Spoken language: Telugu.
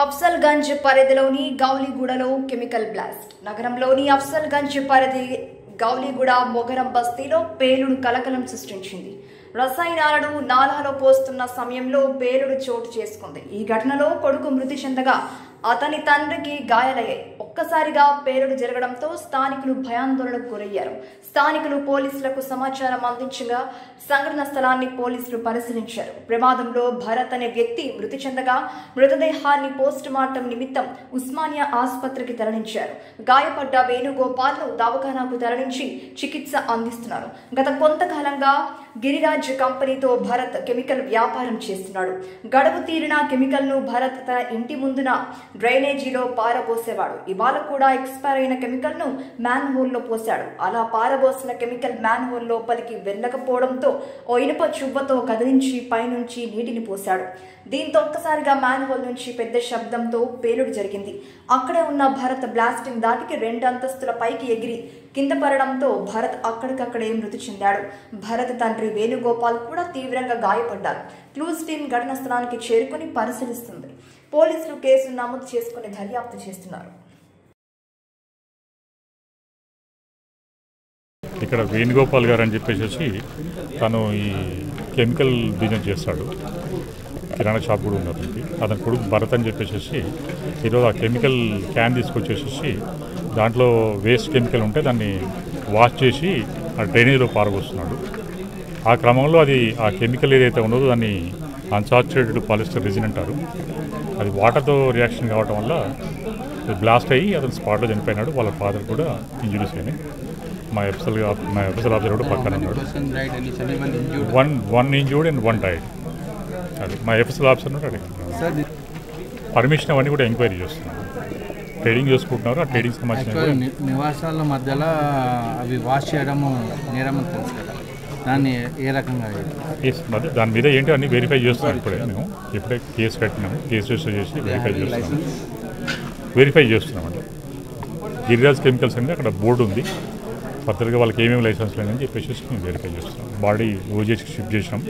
అఫ్సల్గంజ్ పరిధిలోని గౌలిగూడలో కెమికల్ బ్లాస్ట్. నగరంలోని అఫ్సల్గంజ్ పరిధి గౌలిగూడ మొగరం బస్తీలో పేలుడు కలకలం సృష్టించింది. రసాయనాలను నాలాలో పోస్తున్న సమయంలో పేలుడు చోటు చేసుకుంది. ఈ ఘటనలో కొడుకు మృతి చెందగా అతని తండ్రికి గాయాలయ్యాయి. ఒక్కసారిగా పేలుడు జరగడంతో స్థానికులు భయాందోళనకు గురయ్యారు. స్థానికులు పోలీసులకు సమాచారం అందించగా సంఘటన స్థలాన్ని పోలీసులు పరిశీలించారు. ప్రమాదంలో భరత్ అనే వ్యక్తి మృతి చెందగా మృతదేహాన్ని పోస్ట్ మార్టం నిమిత్తం ఉస్మానియా ఆసుపత్రికి తరలించారు. గాయపడ్డ వేణుగోపాల్ను దవాఖానాకు తరలించి చికిత్స అందిస్తున్నారు. గత కొంతకాలంగా గిరిరాజ్ కంపెనీతో భరత్ కెమికల్ వ్యాపారం చేస్తున్నాడు. గడువు తీరిన కెమికల్ను భరత్ తన ఇంటి ముందున డ్రైనేజీలో పారబోసేవాడు. ఇవాళ కూడా ఎక్స్పైర్ అయిన కెమికల్ను మ్యాన్ హోల్లో పోశాడు. అలా పారబోసిన కెమికల్ మ్యాన్ హోల్ లోపలికి వెళ్ళకపోవడంతో ఓ ఇనుప చువ్వతో కదిలించి పైనుంచి నీటిని పోశాడు. దీంతో ఒక్కసారిగా మ్యాన్ హోల్ నుంచి పెద్ద శబ్దంతో పేలుడు జరిగింది. అక్కడే ఉన్న భరత్ బ్లాస్టింగ్ దాటికి రెండు అంతస్తుల పైకి ఎగిరి కింద పడడంతో భరత్ అక్కడికక్కడే మృతి చెందాడు. భరత్ తండ్రి వేణుగోపాల్ కూడా తీవ్రంగా గాయపడ్డారు. క్లూజ్ టీం ఘటన స్థలానికి చేరుకుని పరిశీలిస్తుంది. పోలీసులు కేసు నమోదు చేసుకుని దర్యాప్తు చేస్తున్నారు. ఇక్కడ వేణుగోపాల్ గారు అని చెప్పేసి తను ఈ కెమికల్ బిజినెస్ చేస్తాడు. కిరాణా షాప్ కూడా ఉంది అతనికి. అతని కొడుకు భరత్ అని చెప్పేసి ఈరోజు ఆ కెమికల్ క్యాన్ తీసుకొచ్చేసేసి దాంట్లో వేస్ట్ కెమికల్ ఉంటే దాన్ని వాష్ చేసి ఆ డ్రైనేజ్లో పారబోస్తున్నాడు. ఆ క్రమంలో అది ఆ కెమికల్ ఏదైతే ఉన్నదో దాన్ని అన్సాచురేటెడ్ పాలిస్టర్ రెజిన్ అంటారు. అది వాటర్తో రియాక్షన్ కావడం వల్ల బ్లాస్ట్ అయ్యి అతను స్పాట్లో చనిపోయినాడు. వాళ్ళ ఫాదర్ కూడా ఇంజురీస్ అయినాయి మా ఎఫ్సల్ మా ఎఫ్సల్ ఆఫీసర్ కూడా పక్కన ఉన్నాడు? One one injured and one died అది మా ఎఫ్ఎస్ఎల్ ఆఫీసర్ ఉన్నాడు అడిగి Sir, this పర్మిషన్ అవన్నీ కూడా ఎంక్వైరీ చేస్తున్నాం ట్రేడింగ్ చేసుకుంటున్నారు ఆ ట్రేడింగ్ సంబంధించిన నివాసాల మధ్యలో అవి వాష్ చేయడము నేరం దాన్ని ఏ రకంగా దాని మీద ఏంటో అన్ని వెరిఫై చేస్తున్నాం ఇప్పుడే మేము. ఇప్పుడే కేసు కట్టినాము. కేసు రిజిస్టర్ చేసి వెరిఫై చేస్తున్నాము వెరిఫై చేస్తున్నాం. అంటే గిరిరాజ్ కెమికల్స్ అనేది అక్కడ బోర్డు ఉంది. ఫర్దర్గా వాళ్ళకి ఏమేమి లైసెన్స్ లేదని చెప్పేసి మేము వెరిఫై చేస్తున్నాం. బాడీ ఓజేస్కి షిఫ్ట్ చేసినాం.